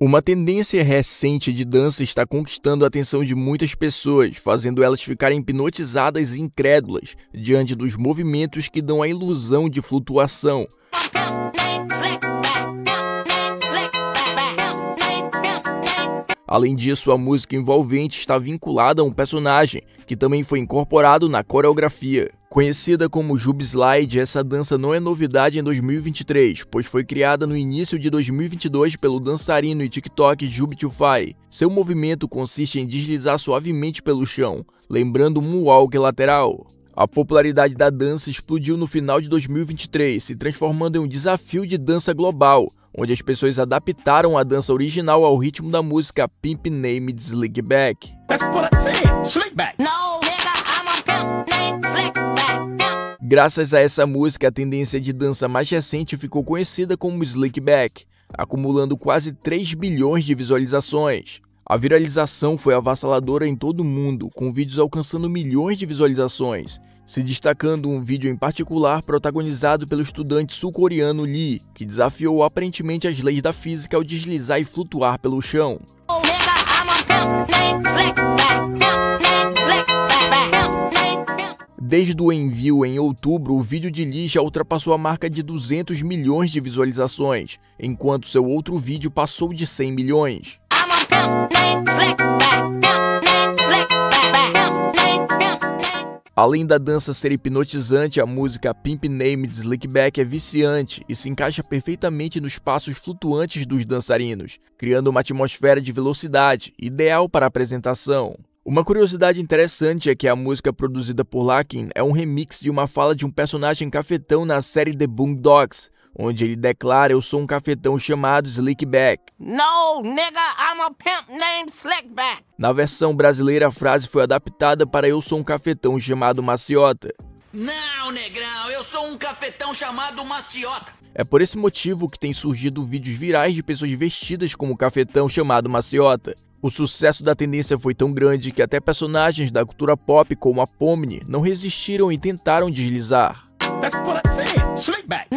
Uma tendência recente de dança está conquistando a atenção de muitas pessoas, fazendo elas ficarem hipnotizadas e incrédulas diante dos movimentos que dão a ilusão de flutuação. Além disso, a música envolvente está vinculada a um personagem, que também foi incorporado na coreografia. Conhecida como Jube Slide, essa dança não é novidade em 2023, pois foi criada no início de 2022 pelo dançarino e TikTok Jube Tufai. Seu movimento consiste em deslizar suavemente pelo chão, lembrando um walk lateral. A popularidade da dança explodiu no final de 2023, se transformando em um desafio de dança global, onde as pessoas adaptaram a dança original ao ritmo da música Pimp Named Slickback. Graças a essa música, a tendência de dança mais recente ficou conhecida como Slickback, acumulando quase 3 bilhões de visualizações. A viralização foi avassaladora em todo o mundo, com vídeos alcançando milhões de visualizações, se destacando um vídeo em particular protagonizado pelo estudante sul-coreano Lee, que desafiou aparentemente as leis da física ao deslizar e flutuar pelo chão. Desde o envio em outubro, o vídeo de Lee já ultrapassou a marca de 200 milhões de visualizações, enquanto seu outro vídeo passou de 100 milhões. Além da dança ser hipnotizante, a música Pimp Name de Slickback é viciante e se encaixa perfeitamente nos passos flutuantes dos dançarinos, criando uma atmosfera de velocidade, ideal para a apresentação. Uma curiosidade interessante é que a música produzida por Lakin é um remix de uma fala de um personagem cafetão na série The Boondocks, onde ele declara eu sou um cafetão chamado Slickback. No, nigga, I'm a pimp named Slickback. Na versão brasileira, a frase foi adaptada para eu sou um cafetão chamado Maciota. Não, negrão, eu sou um cafetão chamado Maciota. É por esse motivo que tem surgido vídeos virais de pessoas vestidas como cafetão chamado Maciota. O sucesso da tendência foi tão grande que até personagens da cultura pop como a Pomni não resistiram e tentaram deslizar. That's what I said. Slickback.